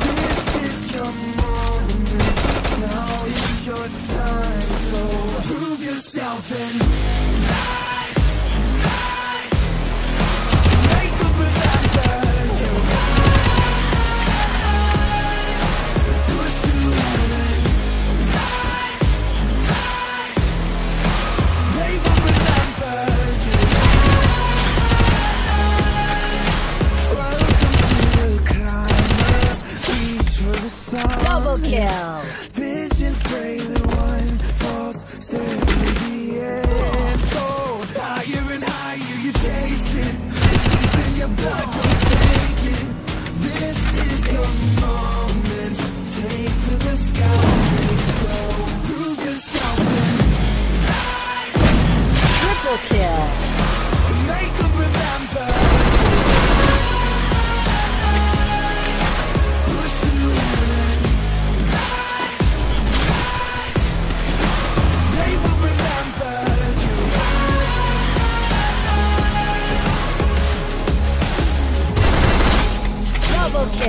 This is your moment. Now is your time. So prove yourself and sun.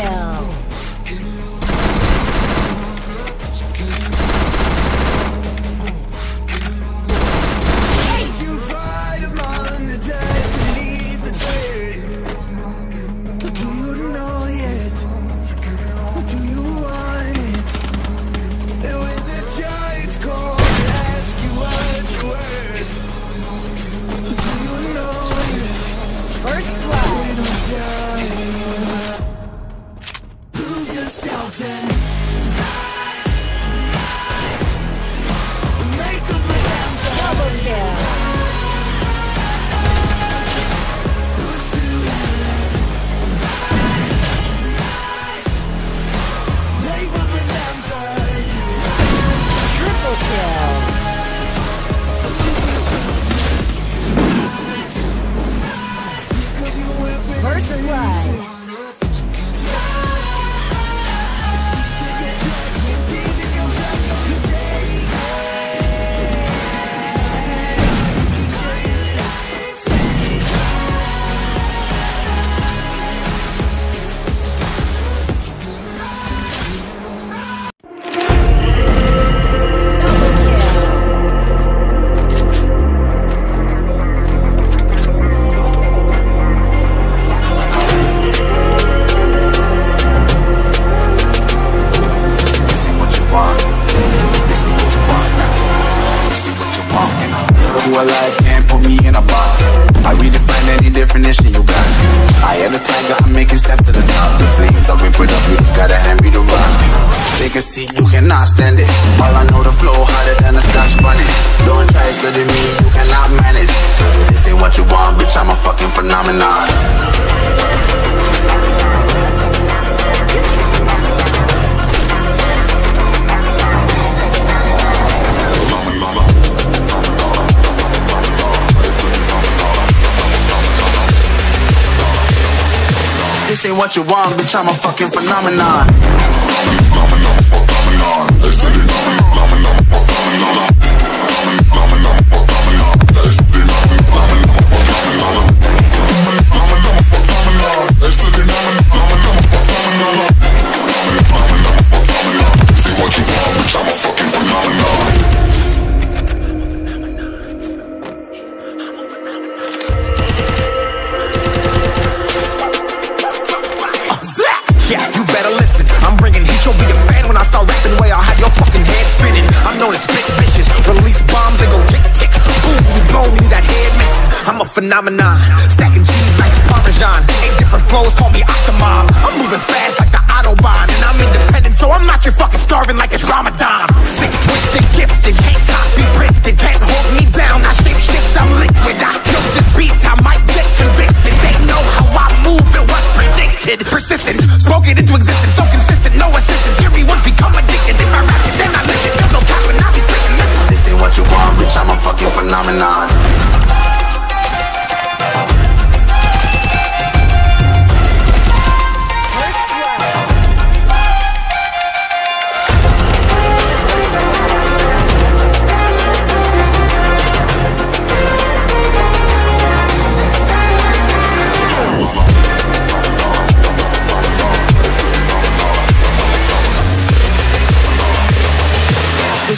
Kill. Prove yourself alive can't put me in a box. I redefine any definition you got. I am the tiger, I'm making steps to the top. The flames are whipping up, you just gotta hand me the rock. Take a seat, you cannot stand it. All I know, the flow harder than a scotch bonnet. Don't try studying me, you cannot manage. This ain't what you want, bitch, I'm a fucking phenomenon. What you want, bitch, I'm a fucking phenomenon. Yeah, phenomenon. Stacking cheese like Parmesan. Eight different flows, call me Octomom. I'm moving fast like the Autobahn. And I'm independent, so I'm not your fucking starving like it's Ramadan. Sick, twisted, gifted. Can't copy, printed. Can't hold me down. I shape shift, I'm liquid. I killed this beat. I might get convicted. They know how I move. It was predicted. Persistent, spoke it into existence. So consistent, no assistance. Hear me once become addicted. If I rap it, then I lick it. There's no capping, I'll be spitting. Listen. This ain't what you want, bitch, I'm a fucking phenomenon.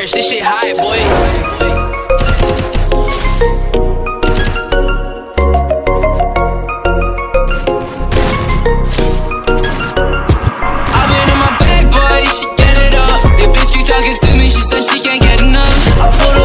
Paris, this shit high, boy. I've been in my bed, boy. She get it off. If this keep talking to me, she said she can't get enough I pulled